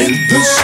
in the